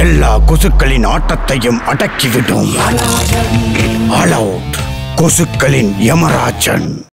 எல்லா கொசுக்களின் ஆட்டத்தையும் அடக்கிவிடும். கொசுக்களின் யமராஜன்.